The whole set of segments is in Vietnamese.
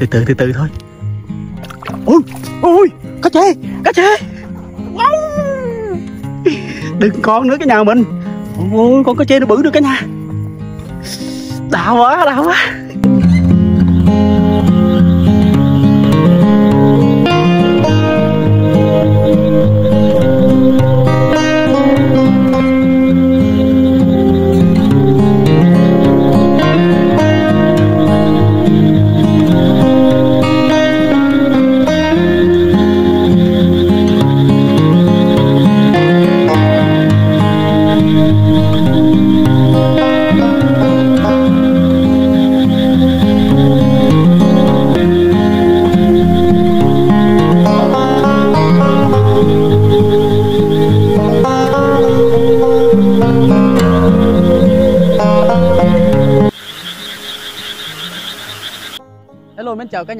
từ từ từ từ thôi. Ôi ôi cá chê cá chê đừng con nữa cái nhà mình. Ôi con cá chê nó bự được cả nhà. Đau quá đau quá.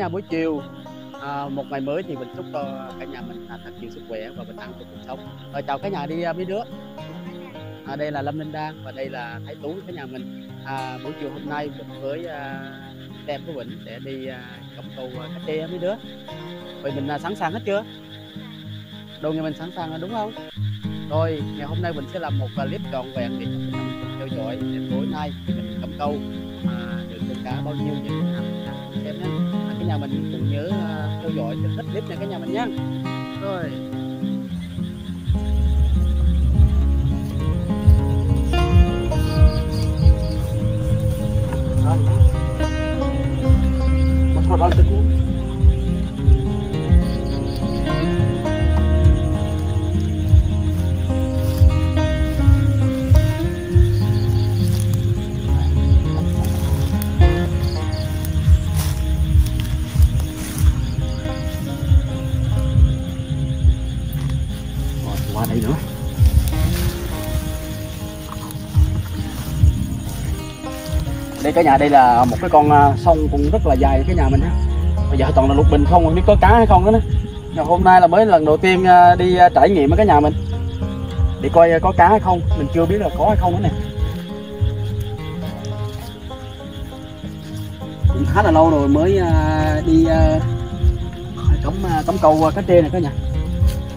Nhà buổi chiều. À, Một ngày mới thì mình chúc cho cả nhà mình thật nhiều sức khỏe và bình an trong cuộc sống. Rồi chào cả nhà đi à, mấy đứa. À, Đây là Lâm Linh Đan và đây là Thái Tú cả nhà mình. À, Buổi chiều hôm nay mình với à, Tem của Vĩnh sẽ đi à, cắm câu à, cá trê mấy đứa. Vậy mình à, sẵn sàng hết chưa? Đồ nhà mình sẵn sàng rồi đúng không? Rồi ngày hôm nay mình sẽ làm một à, clip trọn vẹn để cho mình theo dõi. Đến tối nay thì mình cắm câu à, được con cá bao nhiêu những thế nào nhà mình cùng nhớ ờ, theo dõi cho clip này cả nhà mình nhé rồi. Đây cả nhà đây là một cái con à, sông cũng rất là dài, cái nhà mình ha bây giờ toàn là lục bình không biết có cá hay không đó nữa hôm nay là mới lần đầu tiên à, đi à, trải nghiệm với cái nhà mình. Để coi có cá hay không, mình chưa biết là có hay không nữa nè. Cũng khá là lâu rồi mới đi cắm cắm câu cá trê này cả nhà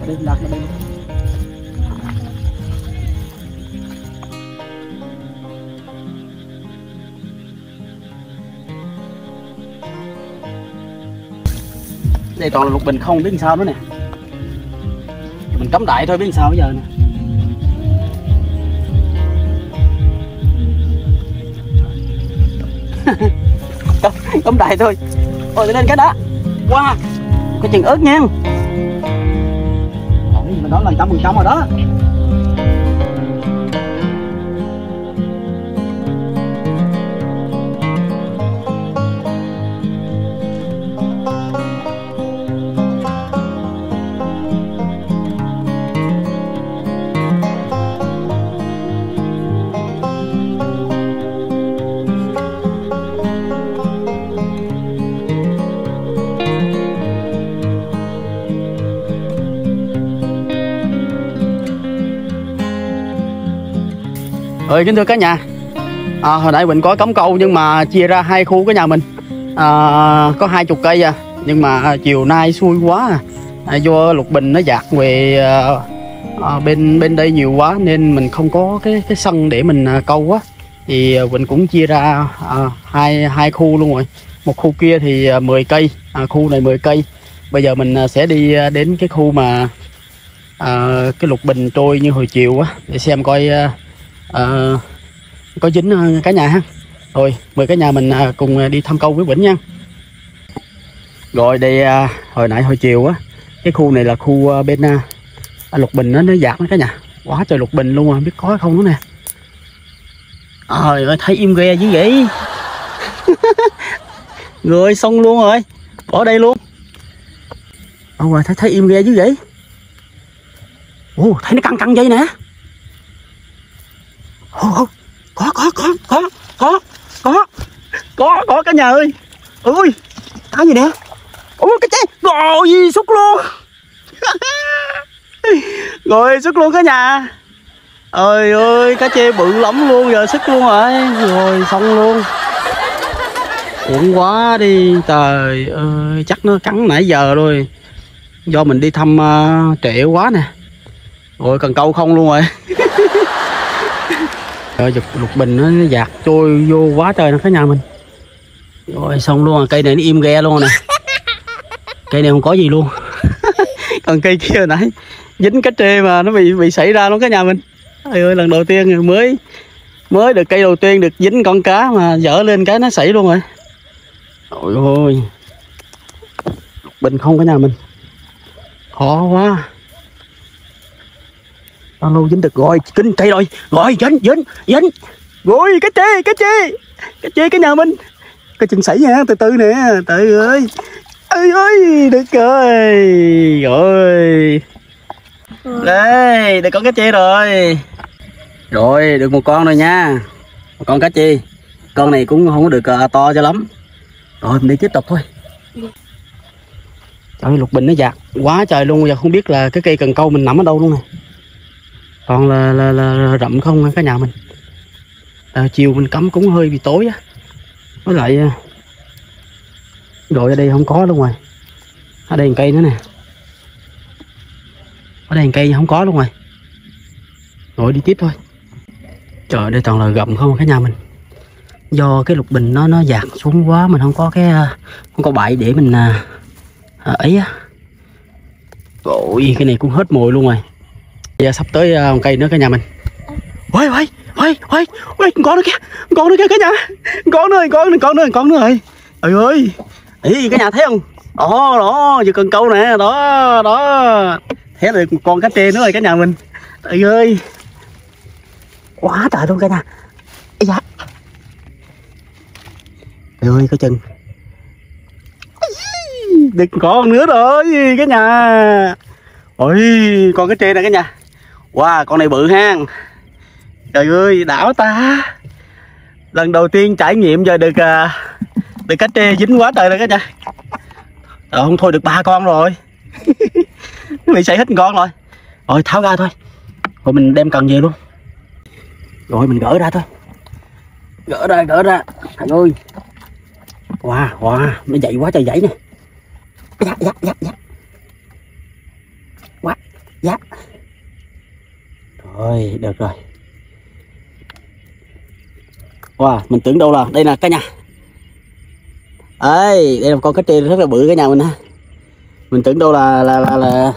ở đây đặt ở đây. Đây toàn là lục bình không biết làm sao nữa nè. Mình cắm đại thôi biết làm sao bây giờ nè. Cắm, cắm đại thôi. Ôi lên cái đó. Wow cái chừng ớt nha. Đó mình nói là trăm phần trăm rồi đó. Ừ, kính thưa cả nhà. À, Hồi nãy mình có cắm câu nhưng mà chia ra hai khu cái nhà mình. À, Có hai chục cây à Nhưng mà chiều nay xui quá à. À, Do lục bình nó dạt về à, à, bên bên đây nhiều quá Nên mình không có cái cái sân để mình à, câu quá Thì à, mình cũng chia ra à, hai hai khu luôn rồi. Một khu kia thì à, 10 cây à, Khu này 10 cây. Bây giờ mình à, sẽ đi à, đến cái khu mà à, Cái lục bình trôi như hồi chiều á Để xem coi à, Ờ, có dính ờ, cả nhà ha. Rồi mời cả nhà mình ờ, cùng ờ, đi thăm câu với Vĩnh nha. Rồi đây hồi nãy hồi chiều á cái khu này là khu bên à, lục bình nó nó dạt cả nhà. Quá trời lục bình luôn à biết có không nữa nè. Trời ơi thấy im ghe dữ vậy. Người xong luôn rồi ở đây luôn. Ông Ồ, thấy thấy im ghe dữ vậy. Ồ, thấy nó căng căng dây nè. Có có có có có có có có cả nhà ơi. Ui cá gì nè? Ui cái chết gò gì xúc luôn? Rồi sức luôn cả nhà. Ơi ơi cá chê bự lắm luôn giờ sức luôn rồi. Rồi xong luôn. Uổng quá đi trời ơi chắc nó cắn nãy giờ rồi. Do mình đi thăm uh, trễ quá nè. Rồi cần câu không luôn rồi. trời giật lục bình nó, nó dạt trôi vô quá trời nó cái nhà mình. Rồi xong luôn rồi cây này nó im ghe luôn nè. Cây này không có gì luôn. Còn cây kia hồi nãy dính cái trê mà nó bị bị xảy ra luôn cái nhà mình. Trời ơi lần đầu tiên mới mới được cây đầu tiên được dính con cá mà dở lên cái nó xảy luôn rồi. Ôi ôi bình không cả nhà mình. Khó quá alo lâu dính được rồi kính cây rồi. Rồi dính dính dính. Rồi cái chê cái chê cái chê cái nhà mình. Cái chân sảy nha từ từ nè trời ơi. Ơi ơi được rồi rồi. Đây được con cá chê rồi. Rồi được một con rồi nha. Một con cá chi. Con này cũng không có được uh, to cho lắm. Rồi mình đi tiếp tục thôi. Trời lục bình nó dạt quá trời luôn giờ không biết là cái cây cần câu mình nằm ở đâu luôn này còn là, là, là rậm không cả nhà mình. À, chiều mình cắm cũng hơi bị tối á. Với lại à, đội ở đây không có luôn rồi. Ở đây cây nữa nè. Ở đây cây không có luôn rồi. Rồi đi tiếp thôi. Trời đây toàn là gầm không cả nhà mình. Do cái lục bình nó nó dạt xuống quá mình không có cái à, không có bãi để mình à, à, ấy á. Ôi cái này cũng hết mùi luôn rồi giờ sắp tới ờ, một cây nữa cả nhà mình. Ôi ôi ôi ôi ôi, con nữa kìa, con nữa kìa cả nhà. Con nữa con nữa con nữa con nữa rồi. Ơi ơi ý cả nhà thấy không? Đó đó, giờ cần câu nè, đó đó. Thế là con cá trê nữa rồi cả nhà mình. Ơi ơi quá trời luôn cả nhà. Ây da. Trời ơi cái chân. Đừng con nữa rồi cái nhà. Ôi, con cái tre này cái nhà. Wow, con này bự ha Trời ơi, đảo ta. Lần đầu tiên trải nghiệm giờ được à, Được cá trê à, dính quá trời rồi cái nhà Trời không thôi được ba con rồi. Bị xảy hết con rồi. Rồi, tháo ra thôi. Rồi mình đem cần về luôn. Rồi, mình gỡ ra thôi. Gỡ ra gỡ ra. Thằng ơi. Wow wow, nó dậy quá trời dậy nè. Dạ dạ dạ dạ. Quá dạ rồi được rồi. Wow mình tưởng đâu là đây là cái nhà. Ấy đây là con cá trê rất là bự cái nhà mình ha. Mình tưởng đâu là là là, là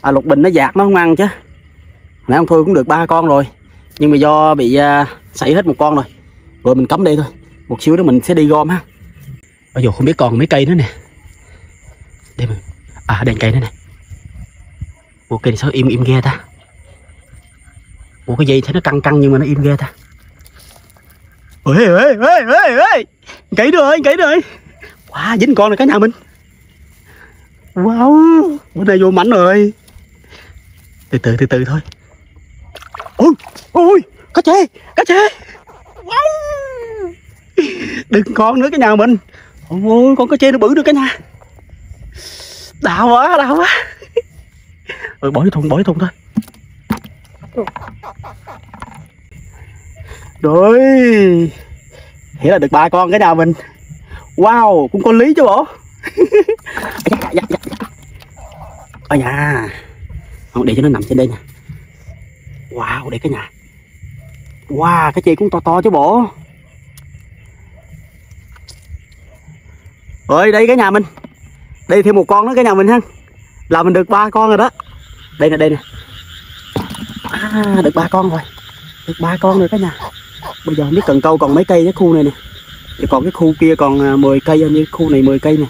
à, lục bình nó dạt nó không ăn chứ. Nãy ông thôi cũng được ba con rồi. Nhưng mà do bị à, uh, xảy hết một con rồi. Rồi mình cấm đây thôi. Một xíu nữa mình sẽ đi gom ha. Bây giờ không biết còn mấy cây nữa nè. Đây mình à đèn cây nữa nè. Ok sao im im ghê ta? Ủa cái gì thấy nó căng căng nhưng mà nó im ghê ta. Ơi ơi ơi ơi ơi, cậy được rồi cậy rồi quá wow, dính con này cả nhà mình. Wow bữa nay vô mảnh rồi. Từ từ từ từ thôi. Ôi ôi cá chê cá chê. Wow. đừng con nữa cái nhà mình. Ôi con cá chê nó bự được cái nhà. Đau quá đau quá. Ừ, bỏ cái thùng bỏ cái thùng thôi rồi thế là được ba con cái nhà mình? Wow, cũng có lý chứ bộ. Ở nhà. Không, để cho nó nằm trên đây nè. Wow, để cái nhà. Wow, cái chị cũng to to chứ bộ. Ơi, đây cái nhà mình. Đây thêm một con nữa, cái nhà mình ha. Là mình được ba con rồi đó. Đây nè đây nè à, được ba con rồi. Được ba con rồi cái nhà. Bây giờ không biết cần câu còn mấy cây cái khu này nè. Thì còn cái khu kia còn 10 à, cây như khu này 10 cây nè.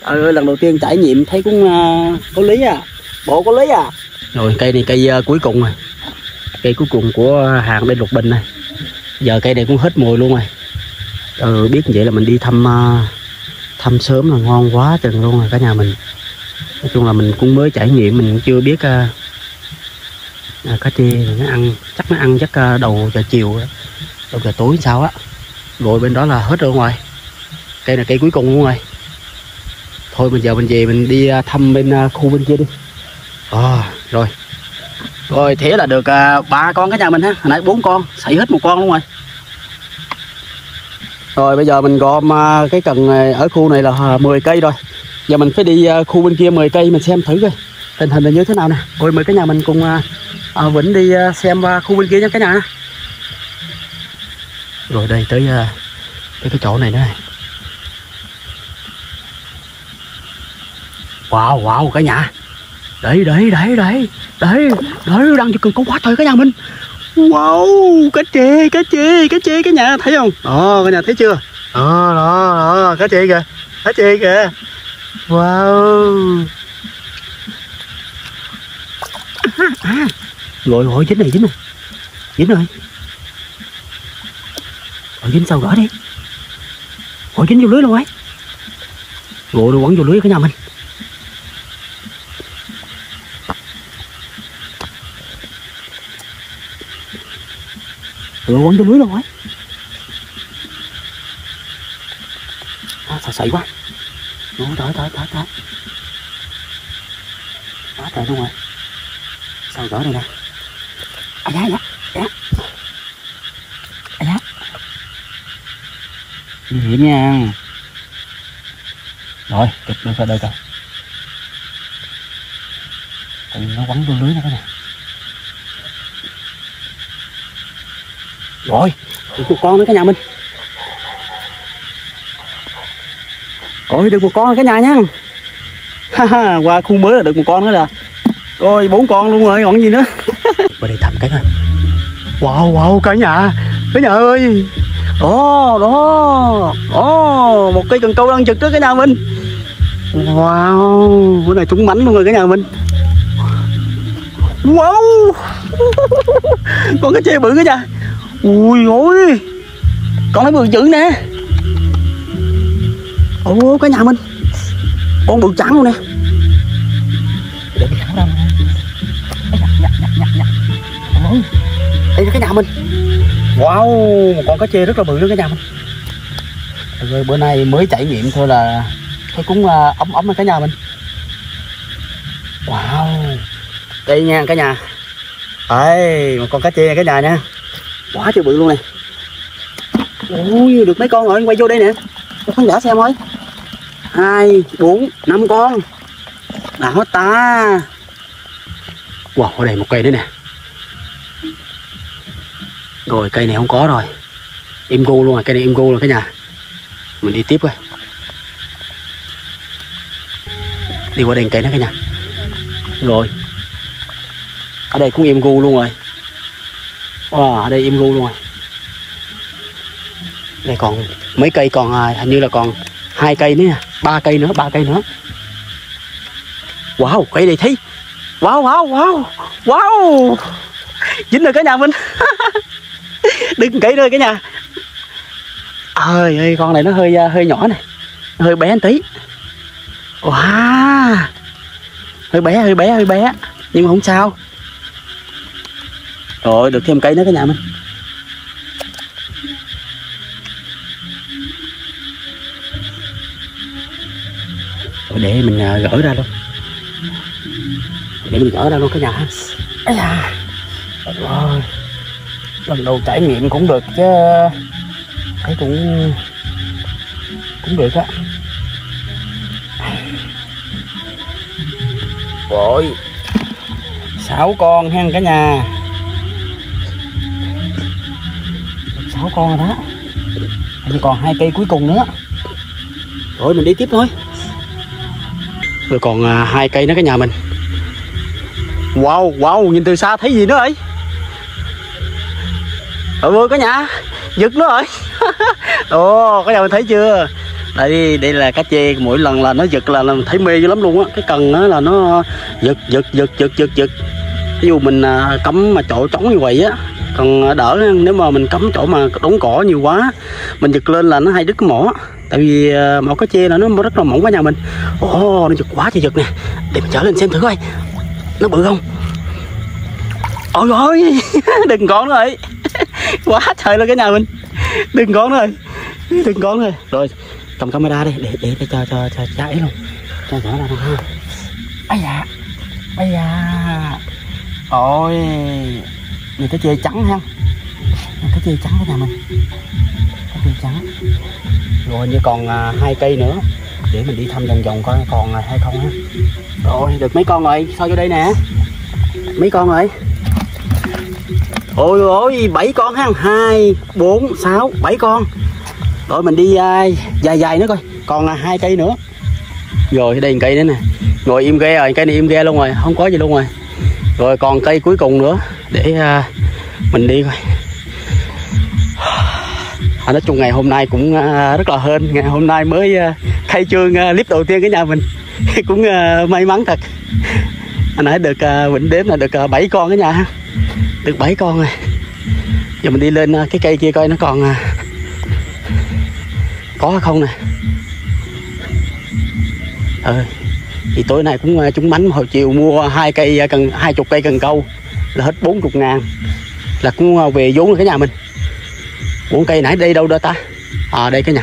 Ơi lần đầu tiên trải nghiệm thấy cũng uh, có lý à. Bộ có lý à. Rồi cây này cây uh, cuối cùng rồi. Cây cuối cùng của hàng bên lục bình này. Giờ cây này cũng hết mùi luôn rồi. Ừ, biết vậy là mình đi thăm uh, thăm sớm là ngon quá chừng luôn rồi cả nhà mình. Nói chung là mình cũng mới trải nghiệm mình cũng chưa biết uh, à, cá chê nó ăn chắc nó ăn chắc à, đầu giờ chiều đầu giờ tối sao á. Rồi bên đó là hết rồi ngoài cây là cây cuối cùng luôn rồi thôi bây giờ mình về mình đi à, thăm bên à, khu bên kia đi. À, rồi. Rồi thế là được ba con cái nhà mình ha. Hồi nãy bốn con xảy hết một con luôn rồi. Rồi bây giờ mình gom cái cần ở khu này là 10 cây rồi. Giờ mình phải đi khu bên kia 10 cây mình xem thử coi tình hình là như thế nào nè? Ôi mời cả nhà mình cùng à, à Vĩnh đi à, xem qua khu bên kia nha cả nhà. Rồi đây tới tới cái chỗ này nữa này. wow wow cả nhà. Đấy đấy đấy đấy đấy đấy đang chụp con quá trời cả nhà mình. Wow cá chê cá chê cá chê cái nhà thấy không? Đó cả nhà thấy chưa? Đó đó đó cá chê kìa cá chê kìa. Wow à, gọi dính này dính này. Dính rồi. Gọi dính sao gỡ đi. Gọi dính vô lưới luôn ấy. Gọi đồ quấn vô lưới cả nhà mình. Gọi quấn vô lưới luôn ấy. À, sợ sậy quá. Ủa, trời trời trời trời. Quá trời luôn rồi sao gỡ đây nè? Anh dạ anh dạ nguy hiểm nha. Rồi chụp được rồi đây coi. Tại vì nó quấn vô lưới nè cái này rồi. Được một con nữa cả nhà mình. Rồi được một con cả nhà nha. Ha ha, qua khu mới là được một con nữa rồi rồi bốn con luôn rồi còn gì nữa? Qua đây thăm cái thôi wow wow cả nhà. Cả nhà ơi. Đó đó. Đó một cây cần câu đang trực trước cái nhà mình. Wow bữa này trúng mánh luôn rồi cái nhà mình. Wow. Con cái chê bự cái nhà. Ui ôi con thấy bự dữ nè. Ồ cái nhà mình. Con bự trắng luôn nè. Để mình tháo ra nhà mình wow một con cá chê rất là bự luôn cả nhà mình rồi bữa nay mới trải nghiệm thôi là thấy cũng à, ấm ấm cả nhà mình wow. Đây nha cả nhà. Đây một con cá chê cả nhà nha. Quá trời bự luôn này. Ui, được mấy con rồi, quay vô đây nè. Cho khán giả xem thôi. Hai, bốn, năm con. Đã hết ta. Wow, ở đây một cây nữa nè rồi cây này không có rồi. Im gu luôn rồi cây này im gu rồi cả nhà. Mình đi tiếp coi. Đi qua đèn cây nữa cả nhà. Rồi. Ở đây cũng im gu luôn rồi. Wow, ở đây im gu luôn rồi. Đây còn mấy cây còn à, hình như là còn hai cây nữa ba cây nữa ba cây nữa. Wow cây này thấy. Wow wow wow. Wow. Dính rồi cả nhà mình đứng cái thôi cả nhà. Ơi ơi, con này nó hơi à, hơi nhỏ này. Hơi bé một tí. Wow. Hơi bé hơi bé hơi bé. Nhưng mà không sao. Rồi, được thêm cây nữa cả nhà mình. Rồi để mình à, gỡ ra luôn. Để mình gỡ ra luôn cả nhà. Ha ấy à rồi lần đầu trải nghiệm cũng được, chứ thấy cũng cũng được á. Rồi, sáu con hen cả nhà. Sáu con rồi đó. Hình còn hai cây cuối cùng nữa. Rồi, mình đi tiếp thôi. Rồi còn à, hai cây nữa cả nhà mình. Wow wow, nhìn từ xa thấy gì nữa ấy? Ờ, ôi có nhả? Giật nó rồi. Ồ có nhà mình thấy chưa? Đây đây là cá chê mỗi lần là nó giật là, là thấy mê dữ lắm luôn á. Cái cần á là nó giật giật giật giật giật giật. Ví dụ mình à, cắm mà chỗ trống như vậy á còn à, đỡ nếu mà mình cắm chỗ mà đống cỏ nhiều quá mình giật lên là nó hay đứt cái mỏ tại vì à, mỏ cá chê là nó rất là mỏng quá nhà mình. Ồ nó giật quá trời giật nè. Để mình trở lên xem thử coi. Nó bự không? Ôi ôi đừng con nữa ấy. quá trời luôn cái nhà mình. Đừng con rồi đừng con nữa rồi cầm camera đi để để, để cho cho cho cháy luôn. Cho nhỏ ra ha ây da. Ây da. Ôi. Này cái chê trắng ha cái chê trắng của nhà mình. Cái chê trắng. Rồi như còn à, hai cây nữa. Để mình đi thăm vòng vòng coi còn hay không ha rồi được mấy con rồi? Sao vô đây nè? Mấy con rồi ôi ôi bảy con ha. Hai bốn sáu bảy con. Rồi mình đi à, dài dài nữa coi. Còn là hai cây nữa. Rồi đây một cây nữa nè. Ngồi im ghe rồi cây này im ghe luôn rồi không có gì luôn rồi. Rồi còn cây cuối cùng nữa để à, mình đi coi. À, nói chung ngày hôm nay cũng à, rất là hên. Ngày hôm nay mới à, khai trương à, clip đầu tiên cái nhà mình. Cũng à, may mắn thật. Hồi nãy được à, vĩnh đếm là được à, 7 con cái nhà ha được 7 con rồi. Giờ mình đi lên ờ, cái cây kia coi nó còn ờ, có không nè. Ừ. thì tối nay cũng chúng trúng bánh hồi chiều mua hai cây cần, hai chục cây cần câu, là hết 40 ngàn. Là cũng về vốn cái nhà mình. Bốn cây nãy đây đâu đó ta? À đây cái nhà.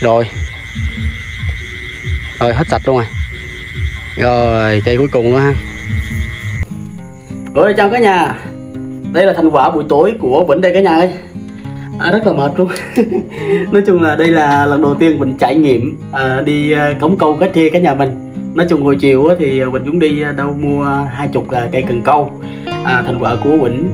Rồi. Rồi, hết sạch luôn rồi. Rồi, cây cuối cùng nữa ha. Rồi chào cả nhà đây là thành quả buổi tối của Vĩnh đây cả nhà ơi à, rất là mệt luôn. Nói chung là đây là lần đầu tiên mình trải nghiệm à, đi à, cống câu cá trê cả nhà mình. Nói chung hồi chiều thì mình cũng đi à, đâu mua hai chục à, cây cần câu. À, thành quả của Vĩnh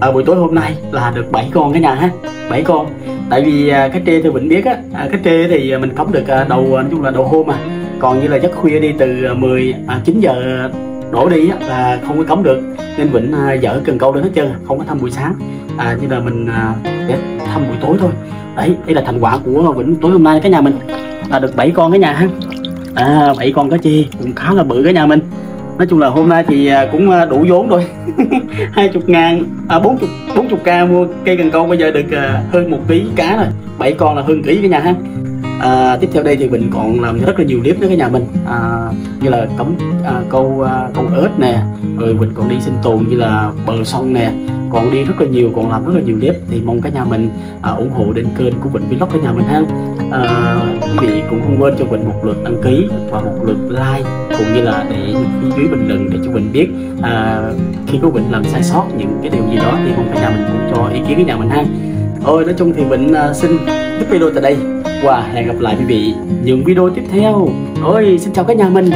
à, buổi tối hôm nay là được 7 con cả nhà ha 7 con. Tại vì à, cá trê thì Vĩnh biết á à, cá trê thì mình cống được đầu nói chung là đầu hôm mà. Còn như là giấc khuya đi từ 10 à, 9 giờ đổ đi á, là không có cống được. Nên Vĩnh à, dở cần câu lên hết trơn không có thăm buổi sáng. À, như là mình à, để thăm buổi tối thôi. Đấy đây là thành quả của Vĩnh tối hôm nay cái nhà mình. Là được 7 con cái nhà ha. À, 7 con cá chi cũng khá là bự cái nhà mình. Nói chung là hôm nay thì à, cũng à, đủ vốn rồi. Hai chục ngàn à bốn chục bốn chục k mua cây cần câu bây giờ được à, hơn một ký cá rồi. Bảy con là hơn ký cái nhà ha à, tiếp theo đây thì mình còn làm rất là nhiều clip nữa cái nhà mình. À, như là cấm à, câu à, câu ớt nè rồi mình còn đi sinh tồn như là bờ sông nè. Còn đi rất là nhiều còn làm rất là nhiều clip thì mong cả nhà mình à, ủng hộ đến kênh của mình Vlog cái nhà mình ha. À, quý vị cũng không quên cho mình một lượt đăng ký và một lượt like cũng như là để phía dưới bình luận để cho mình biết à, khi có mình làm sai sót những cái điều gì đó thì mong cả nhà mình cũng cho ý kiến với nhà mình ha. Ôi nói chung thì mình à, xin tiếp video tại đây và hẹn gặp lại quý vị những video tiếp theo. Ôi xin chào các nhà mình.